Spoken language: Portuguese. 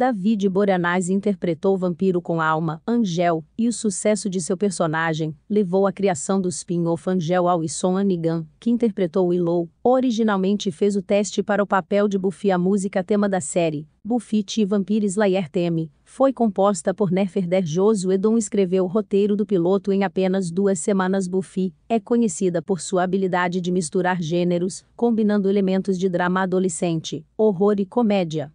David Boreanaz interpretou Vampiro com Alma, Angel, e o sucesso de seu personagem levou à criação do spin-off Angel Alison Anigan, que interpretou Willow. Originalmente fez o teste para o papel de Buffy a música tema da série, Buffy T Vampire Slayer Theme, foi composta por Neferder Josuedon escreveu o roteiro do piloto em apenas duas semanas Buffy, é conhecida por sua habilidade de misturar gêneros, combinando elementos de drama adolescente, horror e comédia.